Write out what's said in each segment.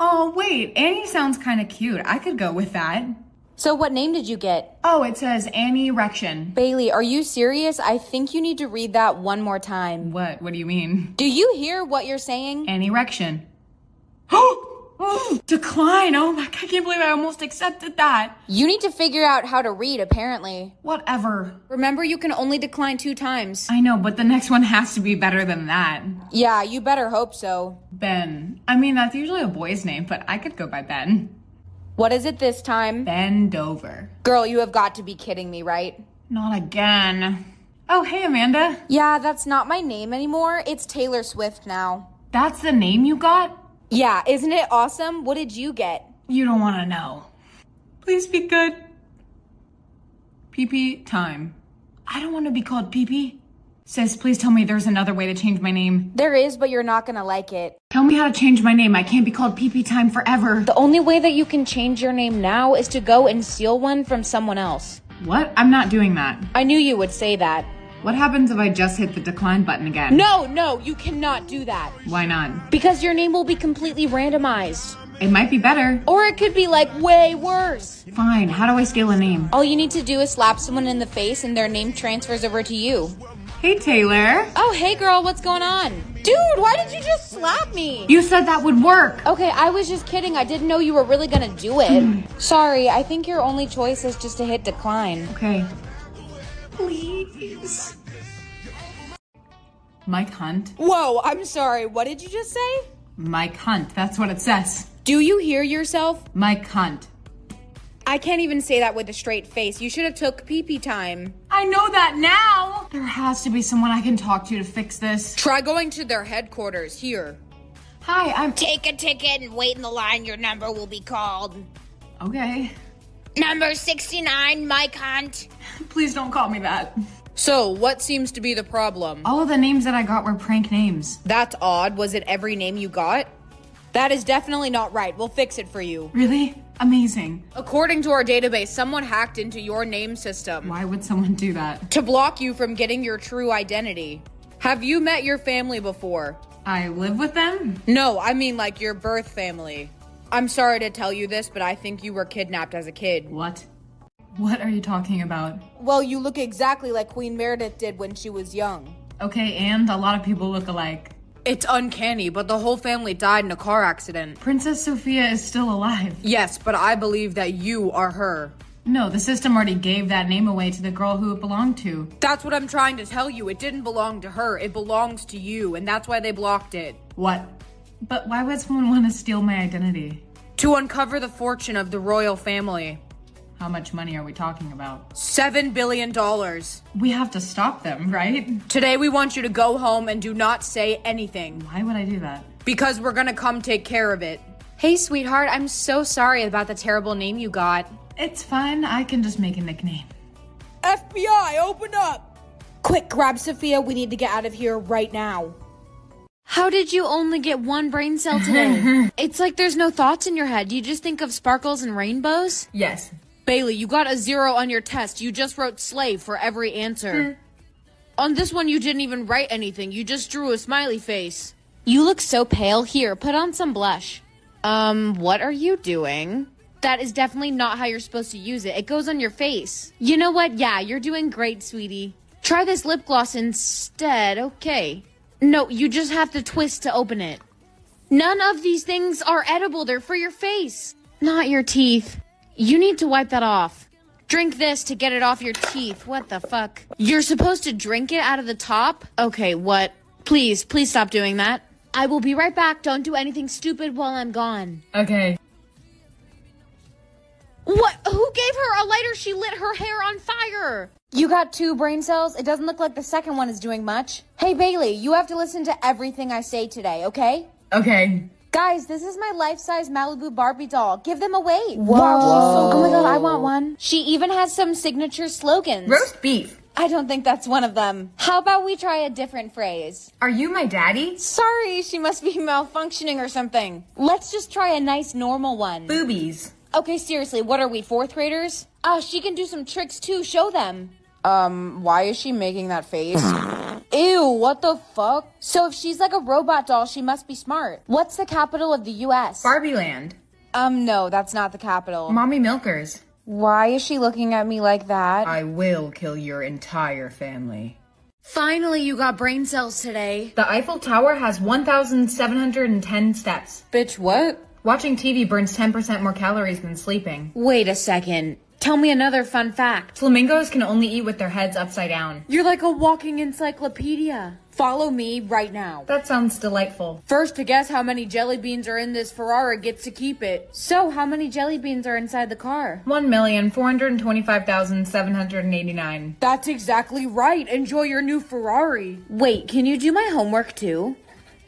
Oh, wait, Annie sounds kind of cute. I could go with that. So what name did you get? Oh, it says Annie Erection. Bailey, are you serious? I think you need to read that one more time. What? What do you mean? Do you hear what you're saying? Annie Erection. Oh, decline. Oh my, I can't believe I almost accepted that. You need to figure out how to read, apparently. Whatever. Remember, you can only decline two times. I know, but the next one has to be better than that. Yeah, you better hope so. Ben. I mean, that's usually a boy's name, but I could go by Ben. What is it this time? Ben Dover. Girl, you have got to be kidding me, right? Not again. Oh, hey, Amanda. Yeah, that's not my name anymore. It's Taylor Swift now. That's the name you got? Yeah, isn't it awesome? What did you get? You don't want to know. Please be good. PP time. I don't want to be called PP. Sis, please tell me there's another way to change my name. There is, but you're not gonna like it. Tell me how to change my name. I can't be called PP time forever. The only way that you can change your name now is to go and steal one from someone else. What? I'm not doing that. I knew you would say that. What happens if I just hit the decline button again? No, no, you cannot do that. Why not? Because your name will be completely randomized. It might be better. Or it could be like way worse. Fine. How do I steal a name? All you need to do is slap someone in the face and their name transfers over to you. Hey, Taylor. Oh, hey girl, what's going on? Dude, why did you just slap me? You said that would work. Okay, I was just kidding. I didn't know you were really gonna do it. Sorry, I think your only choice is just to hit decline. Okay. Please. Mike Hunt. Whoa, I'm sorry. What did you just say? Mike Hunt. That's what it says. Do you hear yourself? Mike Hunt. I can't even say that with a straight face. You should have took pee pee time. I know that now. There has to be someone I can talk to to fix this. Try going to their headquarters here. Hi, I'm. Take a ticket and wait in the line. Your number will be called. Okay. Number 69, Mike Hunt. Please don't call me that. So, what seems to be the problem? All of the names that I got were prank names. That's odd. Was it every name you got? That is definitely not right. We'll fix it for you. Really? Amazing. According to our database, someone hacked into your name system Why would someone do that? to block you from getting your true identity. Have you met your family before? I live with them? No, I mean like your birth family. I'm sorry to tell you this, but I think you were kidnapped as a kid. What? What are you talking about? Well, you look exactly like Queen Meredith did when she was young. Okay, and a lot of people look alike. It's uncanny, but the whole family died in a car accident. Princess Sophia is still alive. Yes, but I believe that you are her. No, the system already gave that name away to the girl who it belonged to. That's what I'm trying to tell you. It didn't belong to her, it belongs to you, and that's why they blocked it. What? But why would someone want to steal my identity? To uncover the fortune of the royal family. How much money are we talking about? Seven billion dollars. We have to stop them, right? Today we want you to go home and do not say anything. Why would I do that? Because we're gonna come take care of it. Hey, sweetheart, I'm so sorry about the terrible name you got. It's fine. I can just make a nickname. FBI, open up! Quick, grab Sophia. We need to get out of here right now. How did you only get one brain cell today? it's like there's no thoughts in your head. You just think of sparkles and rainbows? Yes. Bailey, you got a zero on your test. You just wrote slave for every answer. on this one, you didn't even write anything. You just drew a smiley face. You look so pale. Here, put on some blush. Um, what are you doing? That is definitely not how you're supposed to use it. It goes on your face. You know what? Yeah, you're doing great, sweetie. Try this lip gloss instead. Okay. No, you just have to twist to open it. None of these things are edible. They're for your face, not your teeth. You need to wipe that off. Drink this to get it off your teeth. What the fuck? You're supposed to drink it out of the top? Okay, what? Please, please stop doing that. I will be right back. Don't do anything stupid while I'm gone. Okay. What? Who gave her a lighter? She lit her hair on fire. You got two brain cells? It doesn't look like the second one is doing much. Hey, Bailey, you have to listen to everything I say today, okay? Okay. Guys, this is my life-size Malibu Barbie doll. Give them away. Wow, she's so Oh my god, I want one. She even has some signature slogans. Roast beef. I don't think that's one of them. How about we try a different phrase? Are you my daddy? Sorry, she must be malfunctioning or something. Let's just try a nice normal one. Boobies. Okay, seriously, what are we, fourth graders? Uh, she can do some tricks too, show them. Um, why is she making that face? Ew, what the fuck? So if she's like a robot doll, she must be smart. What's the capital of the US? Barbie Land. um, no, that's not the capital. Mommy Milkers. Why is she looking at me like that? I will kill your entire family. Finally, you got brain cells today. The Eiffel Tower has 1,710 steps. Bitch, what? Watching TV burns 10% more calories than sleeping. Wait a second. Tell me another fun fact. Flamingos can only eat with their heads upside down. You're like a walking encyclopedia. Follow me right now. That sounds delightful. First to guess how many jelly beans are in this Ferrari gets to keep it. So, how many jelly beans are inside the car? 1,425,789. That's exactly right. Enjoy your new Ferrari. Wait, can you do my homework too?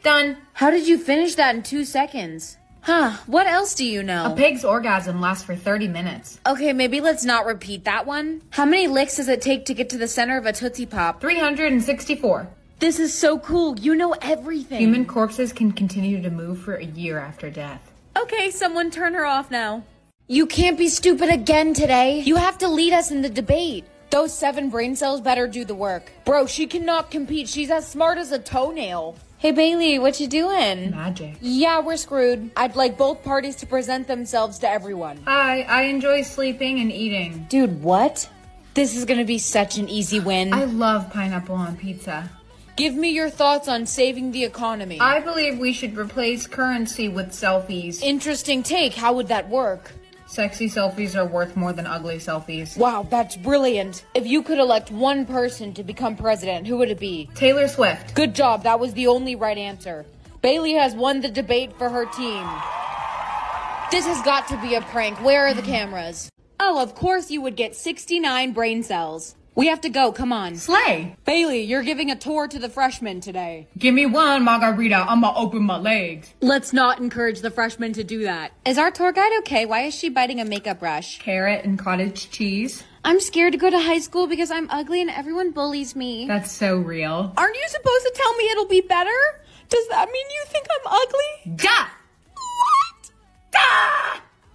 Done. How did you finish that in two seconds? Huh, what else do you know? A pig's orgasm lasts for 30 minutes. Okay, maybe let's not repeat that one. How many licks does it take to get to the center of a Tootsie Pop? 364. This is so cool. You know everything. Human corpses can continue to move for a year after death. Okay, someone turn her off now. You can't be stupid again today. You have to lead us in the debate. Those seven brain cells better do the work. Bro, she cannot compete. She's as smart as a toenail. Hey Bailey, what you doing? Magic. Yeah, we're screwed. I'd like both parties to present themselves to everyone. Hi, I enjoy sleeping and eating. Dude, what? This is gonna be such an easy win. I love pineapple on pizza. Give me your thoughts on saving the economy. I believe we should replace currency with selfies. Interesting take. How would that work? Sexy selfies are worth more than ugly selfies. Wow, that's brilliant. If you could elect one person to become president, who would it be? Taylor Swift. Good job. That was the only right answer. Bailey has won the debate for her team. This has got to be a prank. Where are the cameras? Oh, of course you would get 69 brain cells. We have to go. Come on. Slay. Bailey, you're giving a tour to the freshmen today. Give me one margarita. I'ma open my legs. Let's not encourage the freshmen to do that. Is our tour guide okay? Why is she biting a makeup brush? Carrot and cottage cheese. I'm scared to go to high school because I'm ugly and everyone bullies me. That's so real. Aren't you supposed to tell me it'll be better? Does that mean you think I'm ugly? Duh! What?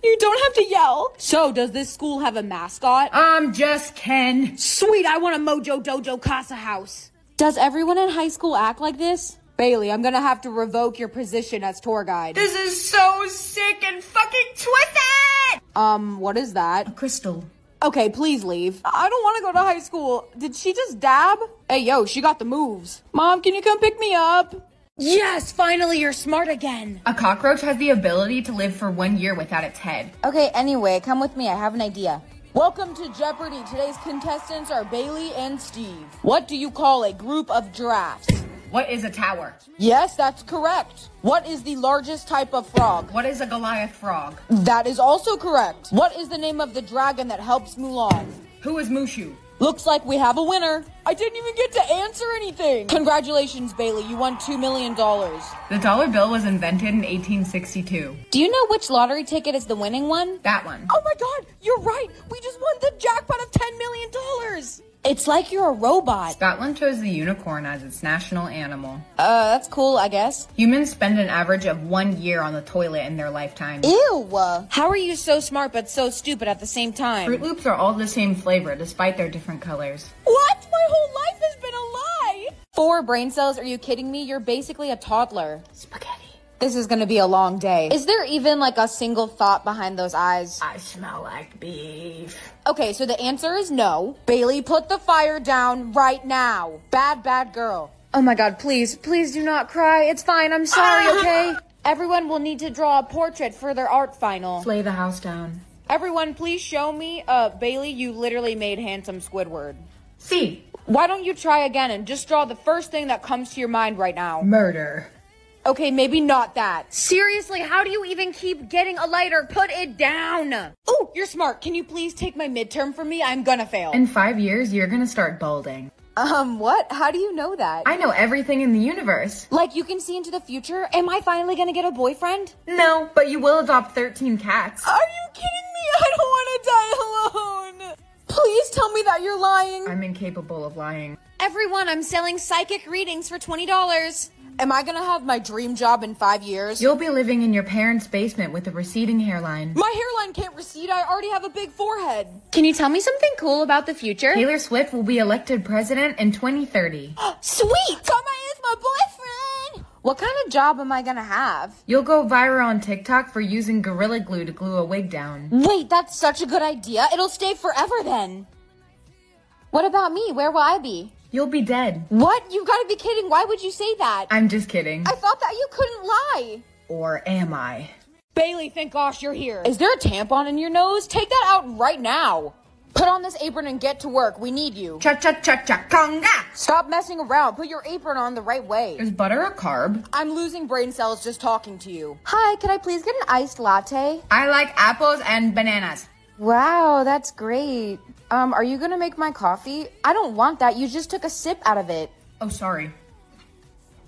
You don't have to yell. So, does this school have a mascot? I'm just Ken. Sweet, I want a Mojo Dojo Casa house. Does everyone in high school act like this? Bailey, I'm gonna have to revoke your position as tour guide. This is so sick and fucking twisted! Um, what is that? A Crystal. Okay, please leave. I don't want to go to high school. Did she just dab? Hey, yo, she got the moves. Mom, can you come pick me up? Yes, finally, you're smart again. A cockroach has the ability to live for one year without its head. Okay, anyway, come with me. I have an idea. Welcome to Jeopardy! Today's contestants are Bailey and Steve. What do you call a group of giraffes? What is a tower? Yes, that's correct. What is the largest type of frog? What is a Goliath frog? That is also correct. What is the name of the dragon that helps Mulan? Who is Mushu? Looks like we have a winner. I didn't even get to answer anything. Congratulations, Bailey. You won $2 million. The dollar bill was invented in 1862. Do you know which lottery ticket is the winning one? That one. Oh my god, you're right. We just won the jackpot of $10 million. It's like you're a robot. Scotland chose the unicorn as its national animal. Uh, that's cool, I guess. Humans spend an average of one year on the toilet in their lifetime. Ew. How are you so smart but so stupid at the same time? Froot Loops are all the same flavor despite their different colors. What? My whole life has been a lie. Four brain cells? Are you kidding me? You're basically a toddler. Spaghetti. This is gonna be a long day. Is there even like a single thought behind those eyes? I smell like beef. Okay, so the answer is no. Bailey, put the fire down right now. Bad, bad girl. Oh my god, please, please do not cry. It's fine. I'm sorry, okay? Everyone will need to draw a portrait for their art final. Lay the house down. Everyone, please show me. Uh, Bailey, you literally made handsome Squidward. See. Why don't you try again and just draw the first thing that comes to your mind right now? Murder. Okay, maybe not that. Seriously, how do you even keep getting a lighter? Put it down. Oh, you're smart. Can you please take my midterm from me? I'm gonna fail. In five years, you're gonna start balding. um, what? How do you know that? I know everything in the universe. like you can see into the future? Am I finally gonna get a boyfriend? No, but you will adopt 13 cats. Are you kidding me? I don't wanna die alone. Please tell me that you're lying. I'm incapable of lying. Everyone, I'm selling psychic readings for $20. Am I gonna have my dream job in five years? You'll be living in your parents' basement with a receding hairline. My hairline can't recede. I already have a big forehead. Can you tell me something cool about the future? Taylor Swift will be elected president in 2030. Sweet! Karma is my boyfriend! What kind of job am I gonna have? You'll go viral on TikTok for using Gorilla Glue to glue a wig down. Wait, that's such a good idea. It'll stay forever then. What about me? Where will I be? You'll be dead. What? You've got to be kidding. Why would you say that? I'm just kidding. I thought that you couldn't lie. Or am I? Bailey, thank gosh you're here. Is there a tampon in your nose? Take that out right now. Put on this apron and get to work. We need you. Cha cha cha cha conga! Ah! Stop messing around. Put your apron on the right way. Is butter a carb? I'm losing brain cells just talking to you. Hi, could I please get an iced latte? I like apples and bananas. Wow, that's great. Um, are you gonna make my coffee? I don't want that. You just took a sip out of it. Oh, sorry.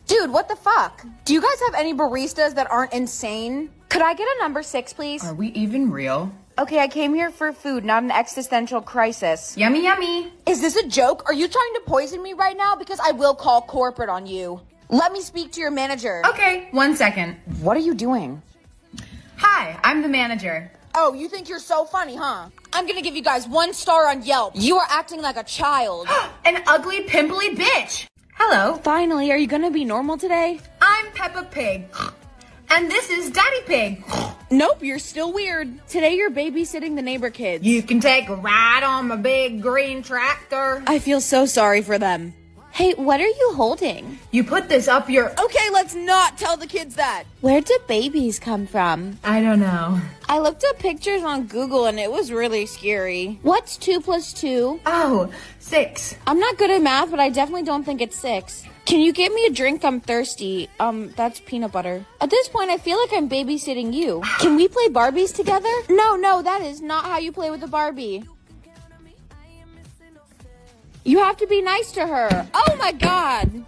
Dude, what the fuck? Do you guys have any baristas that aren't insane? Could I get a number six, please? Are we even real? Okay, I came here for food, not an existential crisis. Yummy, yummy. Is this a joke? Are you trying to poison me right now? Because I will call corporate on you. Let me speak to your manager. Okay, one second. What are you doing? Hi, I'm the manager. Oh, you think you're so funny, huh? I'm gonna give you guys one star on Yelp. You are acting like a child. An ugly, pimply bitch. Hello, Finally, are you gonna be normal today? I'm Peppa Pig. And this is Daddy Pig. Nope, you're still weird. Today you're babysitting the neighbor kids. You can take a ride on my big green tractor. I feel so sorry for them. Hey, what are you holding? You put this up your. Okay, let's not tell the kids that. Where do babies come from? I don't know. I looked up pictures on Google and it was really scary. What's two plus two? Oh, six. I'm not good at math, but I definitely don't think it's six. Can you get me a drink? I'm thirsty. Um, that's peanut butter. At this point, I feel like I'm babysitting you. Can we play Barbies together? No, no, that is not how you play with a Barbie. You have to be nice to her. Oh my god.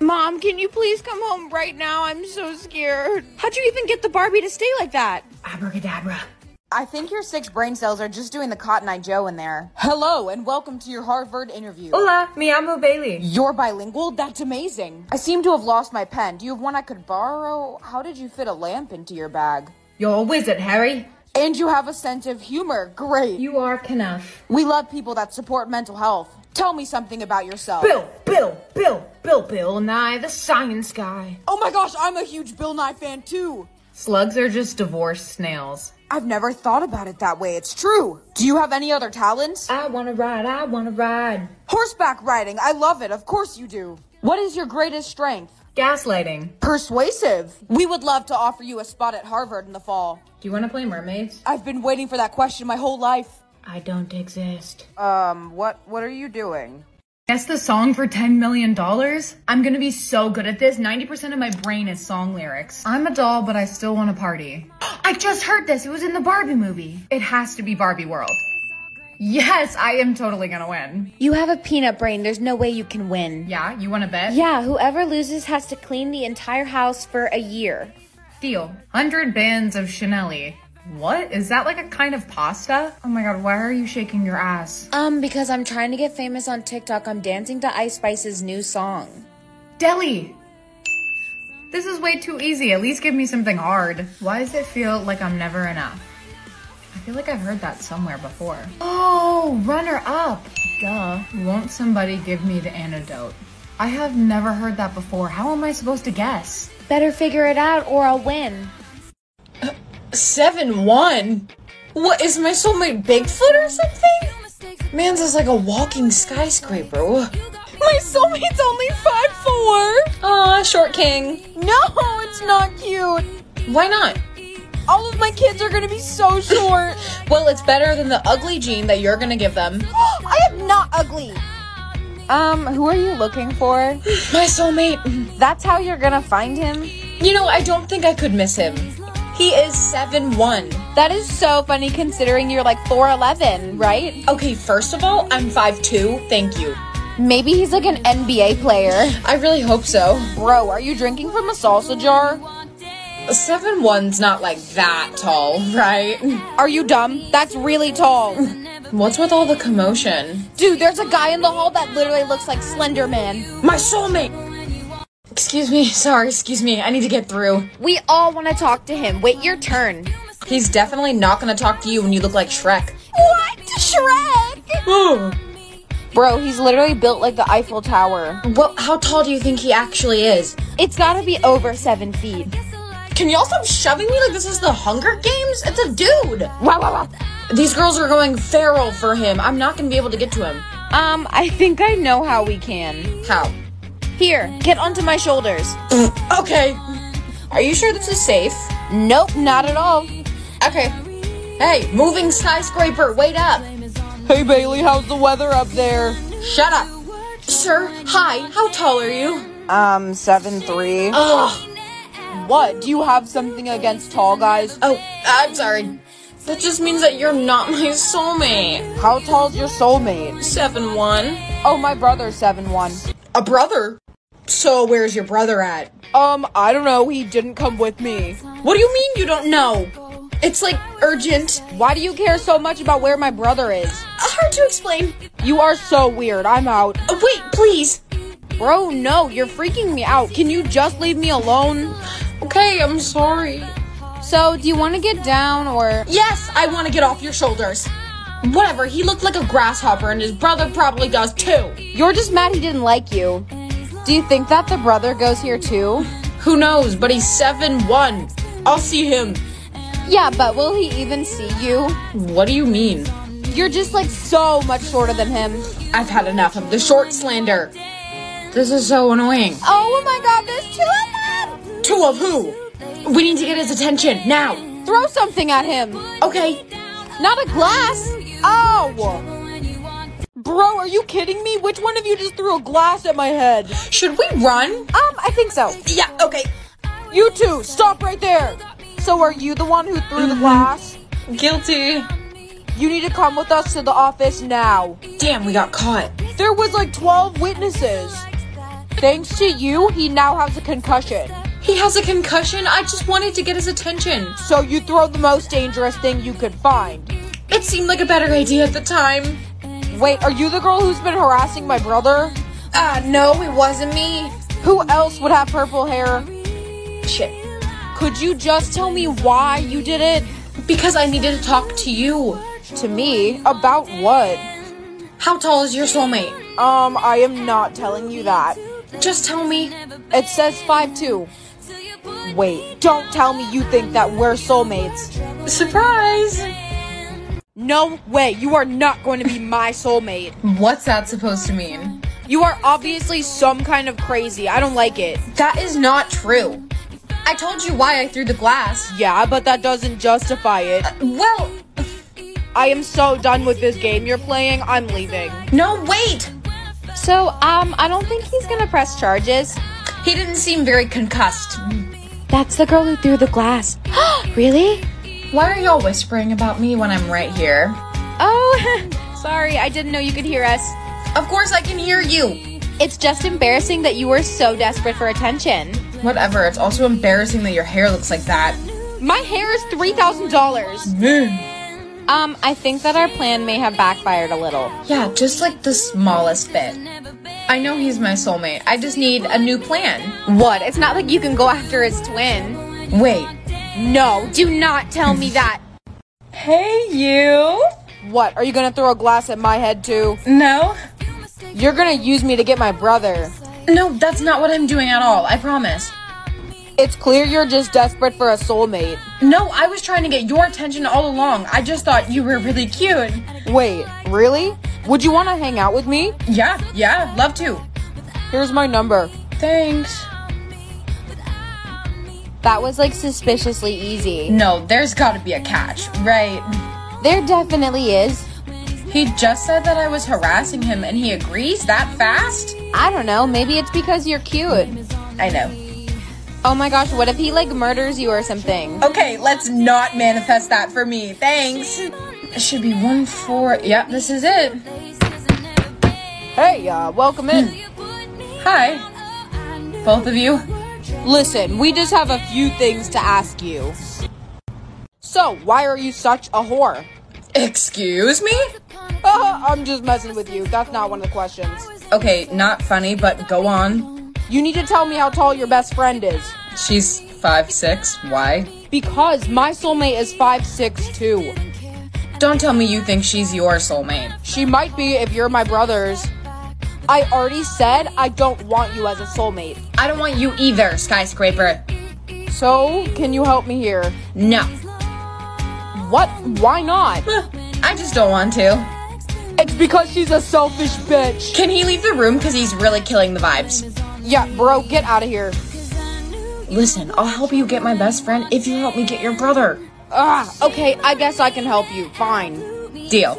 Mom, can you please come home right now? I'm so scared. How'd you even get the Barbie to stay like that? Abracadabra. I think your six brain cells are just doing the Cotton Eye Joe in there. Hello, and welcome to your Harvard interview. Hola, mi amo Bailey. You're bilingual? That's amazing. I seem to have lost my pen. Do you have one I could borrow? How did you fit a lamp into your bag? You're a wizard, Harry. And you have a sense of humor. Great. You are Knuff. we love people that support mental health. Tell me something about yourself. Bill, Bill, Bill, Bill, Bill Nye, the science guy. Oh my gosh, I'm a huge Bill Nye fan too. Slugs are just divorced snails. I've never thought about it that way. It's true. Do you have any other talents? I wanna ride, I wanna ride. Horseback riding. I love it. Of course you do. What is your greatest strength? Gaslighting. Persuasive. We would love to offer you a spot at Harvard in the fall. Do you wanna play mermaids? I've been waiting for that question my whole life. I don't exist. Um, what what are you doing? Guess the song for $10 million? I'm gonna be so good at this. 90% of my brain is song lyrics. I'm a doll, but I still wanna party. I just heard this. It was in the Barbie movie. It has to be Barbie World. Yes, I am totally gonna win. You have a peanut brain. There's no way you can win. Yeah, you wanna bet? Yeah, whoever loses has to clean the entire house for a year. Deal. 100 bands of Chanel. What? Is that like a kind of pasta? Oh my god, why are you shaking your ass? Um, because I'm trying to get famous on TikTok. I'm dancing to Ice Spice's new song. Deli! This is way too easy. At least give me something hard. Why does it feel like I'm never enough? I feel like I've heard that somewhere before. Oh, runner up. Duh. Won't somebody give me the antidote? I have never heard that before. How am I supposed to guess? Better figure it out or I'll win. Seven one. What is my soulmate Bigfoot or something? Man's is like a walking skyscraper. My soulmate's only five four. Aw, short king. No, it's not cute. Why not? All of my kids are gonna be so short. Well, it's better than the ugly gene that you're gonna give them. I am not ugly. Um, who are you looking for? My soulmate. That's how you're gonna find him? You know, I don't think I could miss him. He is seven one. That is so funny considering you're like 4'11, right? Okay, first of all, I'm five two. Thank you. Maybe he's like an NBA player. I really hope so. Bro, are you drinking from a salsa jar? Seven one's not like that tall, right? Are you dumb? That's really tall. What's with all the commotion? Dude, there's a guy in the hall that literally looks like Slender Man. My soulmate! Excuse me, sorry, excuse me, I need to get through. We all want to talk to him. Wait your turn. He's definitely not gonna talk to you when you look like Shrek. What? Shrek? Bro, he's literally built like the Eiffel Tower. Well, how tall do you think he actually is? It's gotta be over seven feet. Can y'all stop shoving me like this is the Hunger Games? It's a dude! Wow, wow, wow. These girls are going feral for him. I'm not gonna be able to get to him. Um, I think I know how we can. How? Here, get onto my shoulders. Okay. Are you sure this is safe? Nope, not at all. Okay. Hey, moving skyscraper, wait up! Hey Bailey, how's the weather up there? Shut up! Sir, hi, how tall are you? Um, seven three. Ugh! What? Do you have something against tall guys? Oh, I'm sorry. That just means that you're not my soulmate. How tall's your soulmate? 7 1. Oh, my brother's seven one. A brother? So, where's your brother at? Um, I don't know. He didn't come with me. What do you mean you don't know? It's like urgent. Why do you care so much about where my brother is? Hard to explain. You are so weird. I'm out. Uh, wait, please. Bro, no, you're freaking me out. Can you just leave me alone? Okay, I'm sorry. So, do you want to get down or. Yes, I want to get off your shoulders. Whatever, he looked like a grasshopper and his brother probably does too. You're just mad he didn't like you. Do you think that the brother goes here too? Who knows, but he's 7 1. I'll see him. Yeah, but will he even see you? What do you mean? You're just like so much shorter than him. I've had enough of the short slander. This is so annoying. Oh my god, there's two of them! Two of who? We need to get his attention now. Throw something at him. Okay. Not a glass. Oh! Bro, are you kidding me? Which one of you just threw a glass at my head? Should we run? Um, I think so. Yeah, okay. You two, stop right there. So are you the one who threw the glass? Guilty. You need to come with us to the office now. Damn, we got caught. There was like 12 witnesses. Thanks to you, he now has a concussion. He has a concussion. I just wanted to get his attention. So you throw the most dangerous thing you could find. It seemed like a better idea at the time. Wait, are you the girl who's been harassing my brother? Ah, uh, no, it wasn't me. Who else would have purple hair? Shit. Could you just tell me why you did it? Because I needed to talk to you. To me? About what? How tall is your soulmate? Um, I am not telling you that. Just tell me. It says 5'2. Wait, don't tell me you think that we're soulmates. Surprise! No way, you are not going to be my soulmate. What's that supposed to mean? You are obviously some kind of crazy. I don't like it. That is not true. I told you why I threw the glass. Yeah, but that doesn't justify it. Uh, well, I am so done with this game you're playing. I'm leaving. No, wait! So, um, I don't think he's gonna press charges. He didn't seem very concussed. That's the girl who threw the glass. really? Why are y'all whispering about me when I'm right here? Oh, sorry, I didn't know you could hear us. Of course I can hear you. It's just embarrassing that you were so desperate for attention. Whatever, it's also embarrassing that your hair looks like that. My hair is $3,000. Um, I think that our plan may have backfired a little. Yeah, just like the smallest bit. I know he's my soulmate. I just need a new plan. What? It's not like you can go after his twin. Wait. No, do not tell me that. Hey, you. What? Are you gonna throw a glass at my head too? No. You're gonna use me to get my brother. No, that's not what I'm doing at all. I promise. It's clear you're just desperate for a soulmate. No, I was trying to get your attention all along. I just thought you were really cute. Wait, really? Would you want to hang out with me? Yeah, yeah, love to. Here's my number. Thanks. That was like suspiciously easy. No, there's gotta be a catch, right? There definitely is. He just said that I was harassing him and he agrees that fast? I don't know, maybe it's because you're cute. I know. Oh my gosh, what if he like murders you or something? Okay, let's not manifest that for me. Thanks. It should be one four. Yep, this is it. Hey, uh, welcome in. Hi. Both of you. Listen, we just have a few things to ask you. So, why are you such a whore? Excuse me? Uh, I'm just messing with you. That's not one of the questions. Okay, not funny, but go on. You need to tell me how tall your best friend is. She's five six. Why? Because my soulmate is five six two. Don't tell me you think she's your soulmate. She might be if you're my brother's. I already said I don't want you as a soulmate. I don't want you either, skyscraper. So, can you help me here? No. What? Why not? I just don't want to. It's because she's a selfish bitch. Can he leave the room because he's really killing the vibes? Yeah, bro, get out of here. Listen, I'll help you get my best friend if you help me get your brother. Ah, okay, I guess I can help you. Fine. Deal.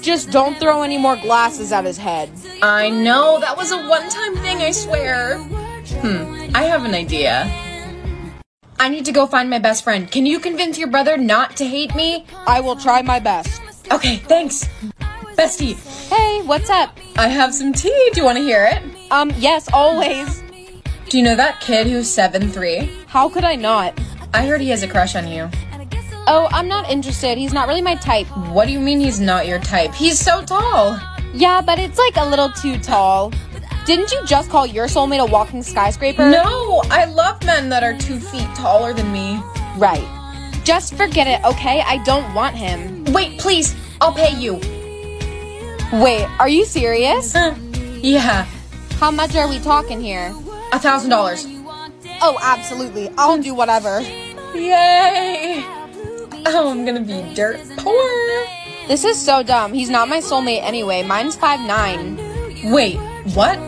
Just don't throw any more glasses at his head. I know, that was a one time thing, I swear. Hmm, I have an idea. I need to go find my best friend. Can you convince your brother not to hate me? I will try my best. Okay, thanks. Bestie, Hey, what's up? I have some tea. Do you want to hear it? Um, yes, always. Do you know that kid who's 7'3? How could I not? I heard he has a crush on you. Oh, I'm not interested. He's not really my type. What do you mean he's not your type? He's so tall. Yeah, but it's like a little too tall. Didn't you just call your soulmate a walking skyscraper? No, I love men that are two feet taller than me. Right. Just forget it, okay? I don't want him. Wait, please, I'll pay you. Wait, are you serious? Yeah, How much are we talking here? a thousand dollars. Oh, absolutely. I'll do whatever. Yay! Oh, I'm gonna be dirt poor. This is so dumb. He's not my soulmate anyway. Mine's five nine. Wait, what?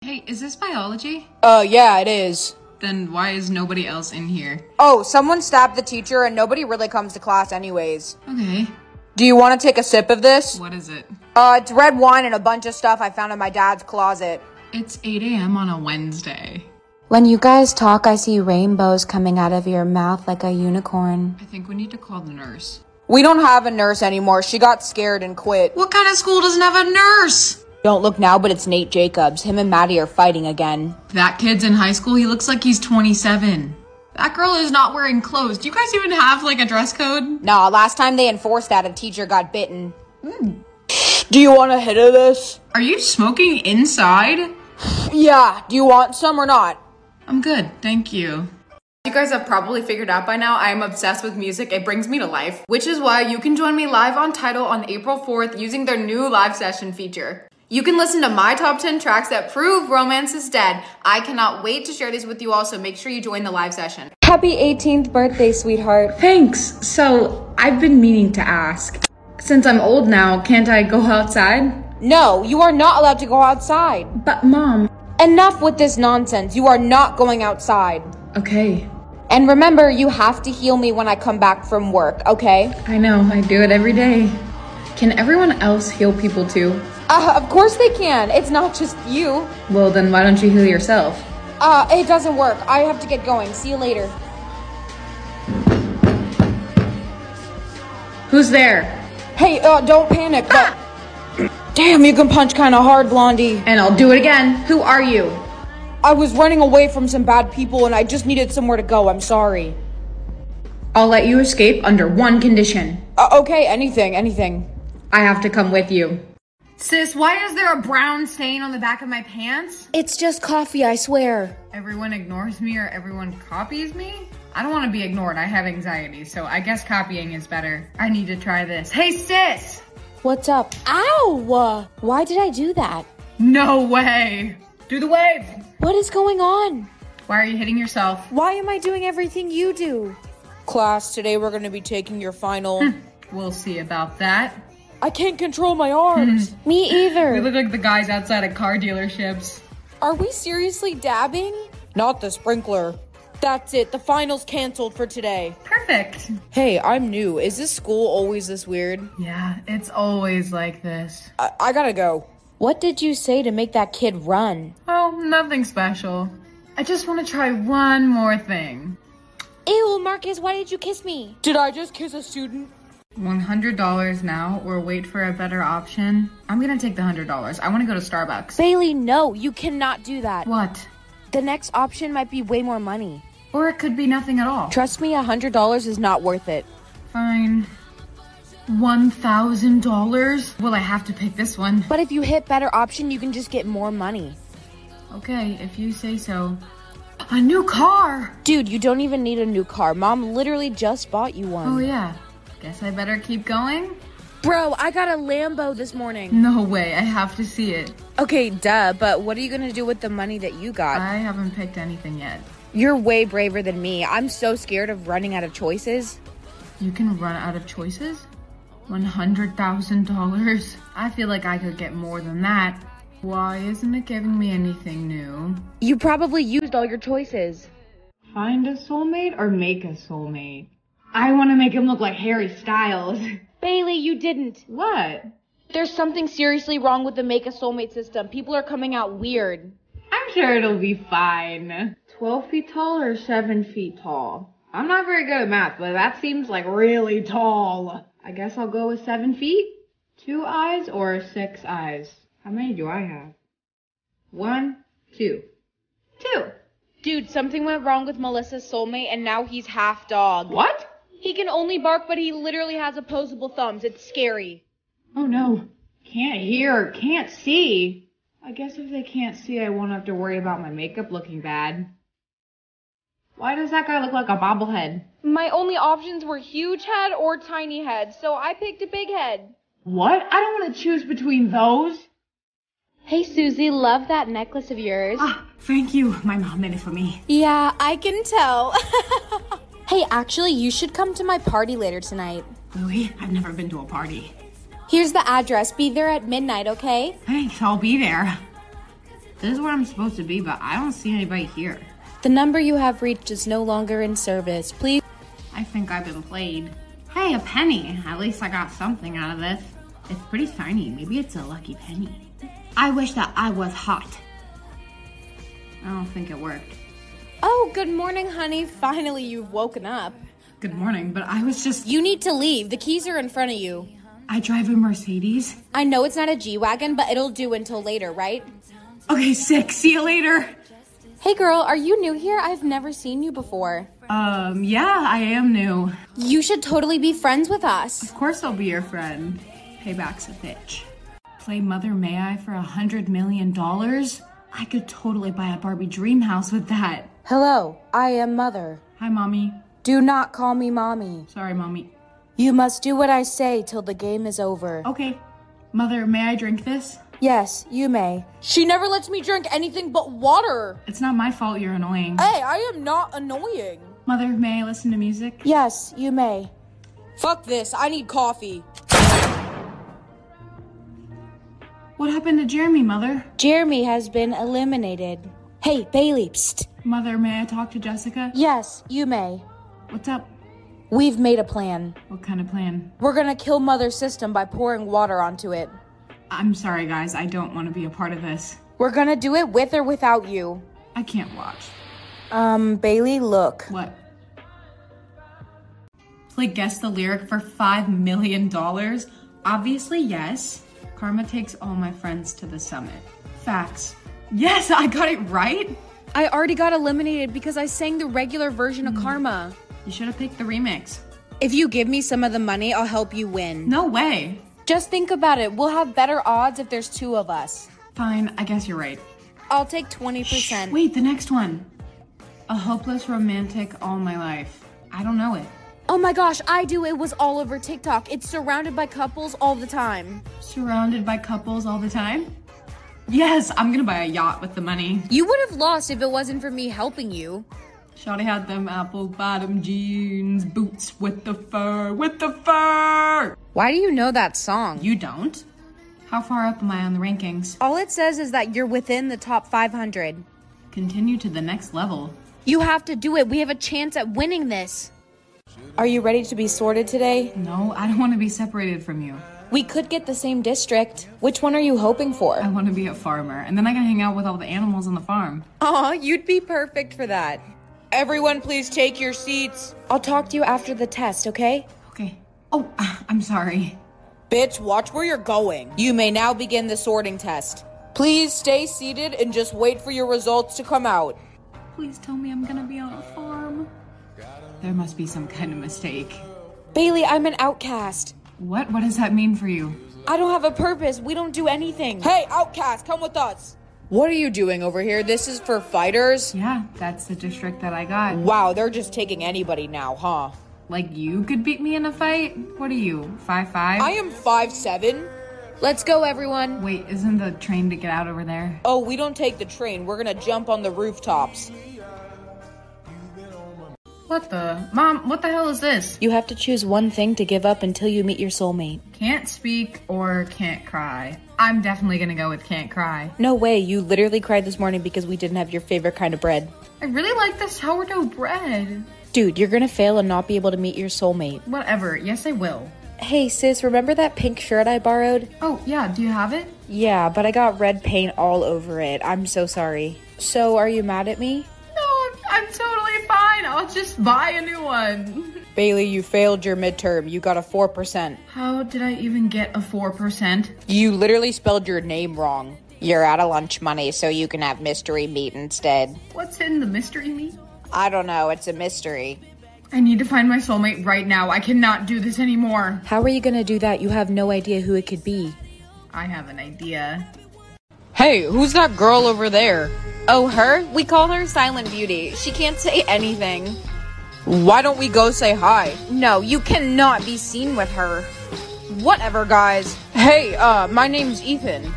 Hey, is this biology? Uh, yeah, it is. Then why is nobody else in here? Oh, someone stabbed the teacher and nobody really comes to class anyways. Okay, Do you want to take a sip of this? what is it? Uh, it's red wine and a bunch of stuff I found in my dad's closet. It's 8 a.m. on a Wednesday. When you guys talk, I see rainbows coming out of your mouth like a unicorn. I think we need to call the nurse. We don't have a nurse anymore. She got scared and quit. What kind of school doesn't have a nurse? Don't look now, but it's Nate Jacobs. Him and Maddie are fighting again. That kid's in high school. He looks like he's 27. That girl is not wearing clothes. Do you guys even have like a dress code? Nah, last time they enforced that, a teacher got bitten. Mm. Do you want a hit of this? Are you smoking inside? Yeah. Do you want some or not? I'm good, thank you. You guys have probably figured out by now I am obsessed with music. It brings me to life, which is why you can join me live on Tidal on April 4th using their new live session feature. You can listen to my top 10 tracks that prove romance is dead. I cannot wait to share these with you all, so make sure you join the live session. Happy 18th birthday, sweetheart. Thanks. So, I've been meaning to ask. Since I'm old now, can't I go outside? No, you are not allowed to go outside. But, Mom. Enough with this nonsense. You are not going outside. Okay. And remember, you have to heal me when I come back from work, okay? I know, I do it every day. Can everyone else heal people too? Uh, of course they can. It's not just you. Well, then why don't you heal yourself? Uh, it doesn't work. I have to get going. See you later. Who's there? Hey, uh, don't panic, but. Damn, you can punch kind of hard, Blondie. And I'll do it again. Who are you? I was running away from some bad people and I just needed somewhere to go. I'm sorry. I'll let you escape under one condition. Uh, okay, anything, anything. I have to come with you. Sis, why is there a brown stain on the back of my pants? It's just coffee, I swear. Everyone ignores me or everyone copies me? I don't want to be ignored. I have anxiety, so I guess copying is better. I need to try this. Hey, sis! What's up? Ow! Why did I do that? No way! Do the wave! What is going on? Why are you hitting yourself? Why am I doing everything you do? Class, today we're gonna be taking your final. Hmm. We'll see about that. I can't control my arms. Hmm. Me either. We look like the guys outside of car dealerships. Are we seriously dabbing? Not the sprinkler. That's it. The final's canceled for today. Perfect. Hey, I'm new. Is this school always this weird? Yeah, it's always like this. I, I gotta go. What did you say to make that kid run? Oh, nothing special. I just want to try one more thing. Ew, Marcus, why did you kiss me? Did I just kiss a student? $100 now or wait for a better option? I'm gonna take the $100. I want to go to Starbucks. Bailey, no, you cannot do that. What? The next option might be way more money. Or it could be nothing at all. Trust me, a $100 is not worth it. Fine. $1,000? Well, I have to pick this one. But if you hit better option, you can just get more money. Okay, if you say so. A new car! Dude, you don't even need a new car. Mom literally just bought you one. Oh yeah. Guess I better keep going? Bro, I got a Lambo this morning. No way, I have to see it. Okay, duh, but what are you gonna do with the money that you got? I haven't picked anything yet. You're way braver than me. I'm so scared of running out of choices. You can run out of choices? $100,000? I feel like I could get more than that. Why isn't it giving me anything new? You probably used all your choices. Find a soulmate or make a soulmate? I want to make him look like Harry Styles. Bailey, you didn't. What? There's something seriously wrong with the make a soulmate system. People are coming out weird. I'm sure it'll be fine. 12 feet tall or 7 feet tall? I'm not very good at math, but that seems like really tall. I guess I'll go with 7 feet? Two eyes or six eyes? How many do I have? One, two. Two. Dude, something went wrong with Melissa's soulmate and now he's half dog. What? He can only bark, but he literally has opposable thumbs. It's scary. Oh no. Can't hear, can't see. I guess if they can't see, I won't have to worry about my makeup looking bad. Why does that guy look like a bobblehead? My only options were huge head or tiny head, so I picked a big head. What? I don't want to choose between those. Hey Susie, love that necklace of yours. Ah, thank you. My mom made it for me. Yeah, I can tell. hey, actually, you should come to my party later tonight. Louie, I've never been to a party. Here's the address. Be there at midnight, okay? Thanks, I'll be there. This is where I'm supposed to be, but I don't see anybody here. The number you have reached is no longer in service. Please. I think I've been played. Hey, a penny. At least I got something out of this. It's pretty shiny. Maybe it's a lucky penny. I wish that I was hot. I don't think it worked. Oh, good morning, honey. Finally, you've woken up. Good morning, but I was just. You need to leave. The keys are in front of you. I drive a Mercedes. I know it's not a G Wagon, but it'll do until later, right? Okay, sick. See you later. Hey, girl, are you new here? I've never seen you before. Um, yeah, I am new. You should totally be friends with us. Of course I'll be your friend. Payback's a bitch. Play Mother May I for a hundred million dollars? I could totally buy a Barbie dream house with that. Hello, I am Mother. Hi, Mommy. Do not call me Mommy. Sorry, Mommy. You must do what I say till the game is over. Okay. Mother, may I drink this? Yes, you may. She never lets me drink anything but water. It's not my fault you're annoying. Hey, I am not annoying. Mother, may I listen to music? Yes, you may. Fuck this, I need coffee. What happened to Jeremy, Mother? Jeremy has been eliminated. Hey, Bailey, psst. Mother, may I talk to Jessica? Yes, you may. What's up? We've made a plan. What kind of plan? We're gonna kill Mother's system by pouring water onto it. I'm sorry, guys. I don't want to be a part of this. We're gonna do it with or without you. I can't watch. Um, Bailey, look. What? Play guess the lyric for $5 million? Obviously, yes. Karma takes all my friends to the summit. Facts. Yes, I got it right. I already got eliminated because I sang the regular version of Karma. You should have picked the remix. If you give me some of the money, I'll help you win. No way. Just think about it. We'll have better odds if there's two of us. Fine, I guess you're right. I'll take 20%. Wait, the next one. A hopeless romantic all my life. I don't know it. Oh my gosh, I do. It was all over TikTok. It's surrounded by couples all the time. Surrounded by couples all the time? Yes, I'm gonna buy a yacht with the money. You would have lost if it wasn't for me helping you. Shawty had them apple bottom jeans, boots with the fur, with the fur! Why do you know that song? You don't? How far up am I on the rankings? All it says is that you're within the top 500. Continue to the next level. You have to do it. We have a chance at winning this. Are you ready to be sorted today? No, I don't want to be separated from you. We could get the same district. Which one are you hoping for? I want to be a farmer, and then I can hang out with all the animals on the farm. Aw, you'd be perfect for that. Everyone, please take your seats. I'll talk to you after the test, okay? Okay. Oh, I'm sorry. Bitch, watch where you're going. You may now begin the sorting test. Please stay seated and just wait for your results to come out. Please tell me I'm gonna be on a farm. There must be some kind of mistake. Bailey, I'm an outcast. What? What does that mean for you? I don't have a purpose. We don't do anything. Hey, outcast, come with us. What are you doing over here? This is for fighters? Yeah, that's the district that I got. Wow, they're just taking anybody now, huh? Like you could beat me in a fight? What are you, five five? I am five seven. Let's go, everyone. Wait, isn't the train to get out over there? Oh, we don't take the train. We're gonna jump on the rooftops. What the? Mom, what the hell is this? You have to choose one thing to give up until you meet your soulmate. Can't speak or can't cry. I'm definitely gonna go with can't cry. No way, you literally cried this morning because we didn't have your favorite kind of bread. I really like this sourdough bread. Dude, you're gonna fail and not be able to meet your soulmate. Whatever, yes I will. Hey sis, remember that pink shirt I borrowed? Oh, yeah, do you have it? Yeah, but I got red paint all over it. I'm so sorry. So, are you mad at me? No, I'm, I'm totally fine. I'll just buy a new one. Bailey, you failed your midterm. You got a 4%. How did I even get a 4%? You literally spelled your name wrong. You're out of lunch money, so you can have mystery meat instead. What's in the mystery meat? I don't know, it's a mystery. I need to find my soulmate right now. I cannot do this anymore. How are you gonna do that? You have no idea who it could be. I have an idea. Hey, who's that girl over there? Oh, her? We call her Silent Beauty. She can't say anything. Why don't we go say hi? No, you cannot be seen with her. Whatever, guys. Hey, uh, my name's Ethan.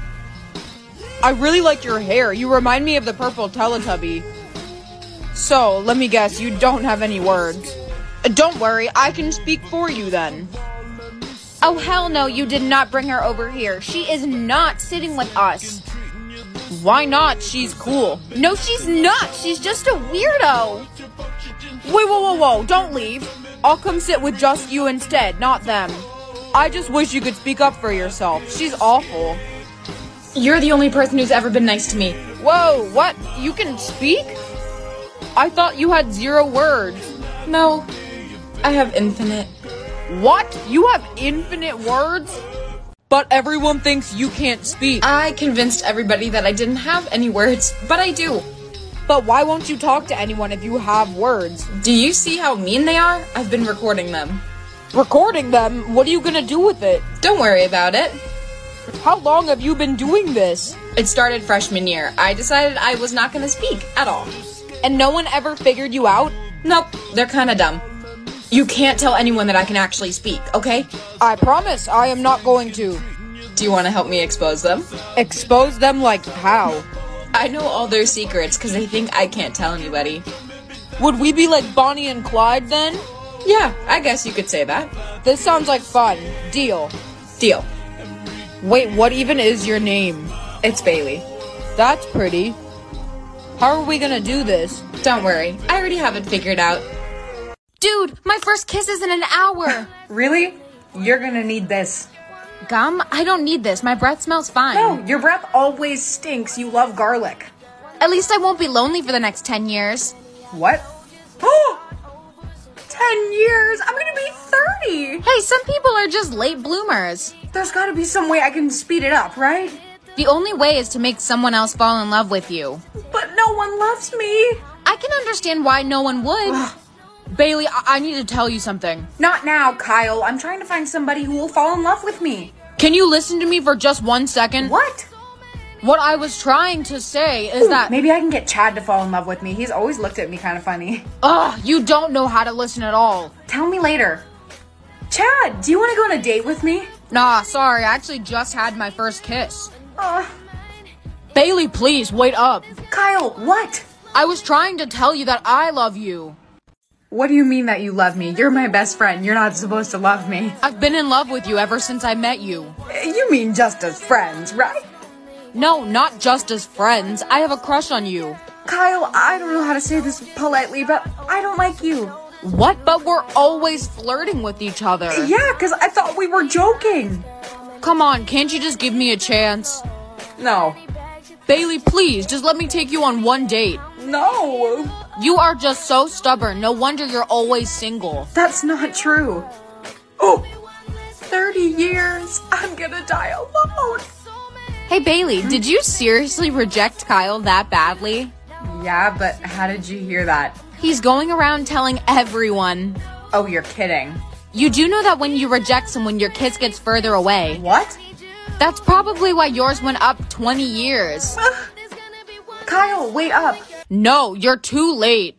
I really like your hair. You remind me of the purple Teletubby. So, let me guess, you don't have any words. Uh, Don't worry, I can speak for you then. Oh, hell no, you did not bring her over here. She is not sitting with us. Why not? She's cool. No, she's not. She's just a weirdo. Wait, whoa, whoa, whoa, don't leave. I'll come sit with just you instead, not them. I just wish you could speak up for yourself. She's awful. You're the only person who's ever been nice to me. Whoa, what? You can speak? I thought you had zero words. No, I have infinite. What? You have infinite words? But everyone thinks you can't speak. I convinced everybody that I didn't have any words, but I do. But why won't you talk to anyone if you have words? Do you see how mean they are? I've been recording them. Recording them? What are you gonna do with it? Don't worry about it. How long have you been doing this? It started freshman year. I decided I was not going to speak at all. And no one ever figured you out? Nope, they're kind of dumb. You can't tell anyone that I can actually speak, okay? I promise I am not going to. Do you want to help me expose them? Expose them like how? I know all their secrets because they think I can't tell anybody. Would we be like Bonnie and Clyde then? Yeah, I guess you could say that. This sounds like fun. Deal. Deal. Wait, what even is your name? It's Bailey. That's pretty. How are we gonna do this? Don't worry, I already have it figured out. Dude, my first kiss is in an hour. Really? You're gonna need this. Gum? I don't need this. My breath smells fine. No, your breath always stinks. You love garlic. At least I won't be lonely for the next 10 years. What? Oh! Ten years! I'm gonna be 30! Hey, some people are just late bloomers. There's gotta be some way I can speed it up, right? The only way is to make someone else fall in love with you. But no one loves me! I can understand why no one would. Bailey, I-, I need to tell you something. Not now, Kyle. I'm trying to find somebody who will fall in love with me. Can you listen to me for just one second? What? What I was trying to say is that. Maybe I can get Chad to fall in love with me. He's always looked at me kind of funny. Ugh, you don't know how to listen at all. Tell me later. Chad, do you want to go on a date with me? Nah, sorry, I actually just had my first kiss. Uh, Bailey, please, wait up. Kyle, what? I was trying to tell you that I love you. What do you mean that you love me? You're my best friend. You're not supposed to love me. I've been in love with you ever since I met you. You mean just as friends, right? No, not just as friends. I have a crush on you. Kyle, I don't know how to say this politely, but I don't like you. What? But we're always flirting with each other. Yeah, because I thought we were joking. Come on, can't you just give me a chance? No. Bailey, please, just let me take you on one date. No. You are just so stubborn. No wonder you're always single. That's not true. Oh, 30 years. I'm gonna die alone. Hey, Bailey, did you seriously reject Kyle that badly? Yeah, but how did you hear that? He's going around telling everyone. Oh, you're kidding. You do know that when you reject someone, your kiss gets further away. What? That's probably why yours went up 20 years. Kyle, wait up. No, you're too late.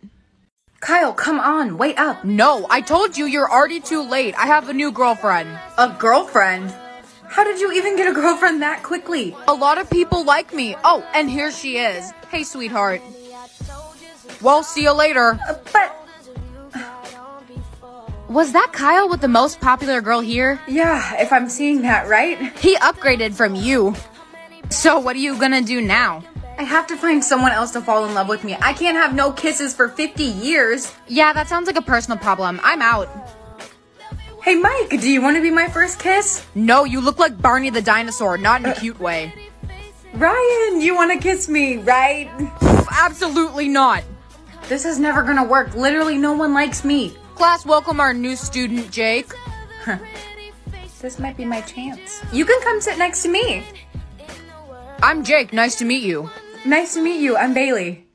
Kyle, come on, wait up. No, I told you you're already too late. I have a new girlfriend. A girlfriend? How did you even get a girlfriend that quickly? A lot of people like me. Oh, and here she is. Hey, sweetheart. Well, see you later. Uh, but Was that Kyle with the most popular girl here? yeah, if I'm seeing that right, He upgraded from you. So what are you gonna do now? I have to find someone else to fall in love with me. I can't have no kisses for 50 years. Yeah, that sounds like a personal problem. I'm out. Hey, Mike, do you want to be my first kiss? No, you look like Barney the dinosaur, not in a uh. cute way. Ryan, you want to kiss me, right? Absolutely not. This is never gonna work. Literally, no one likes me. Class, welcome our new student, Jake. This might be my chance. You can come sit next to me. I'm Jake. Nice to meet you. Nice to meet you. I'm Bailey.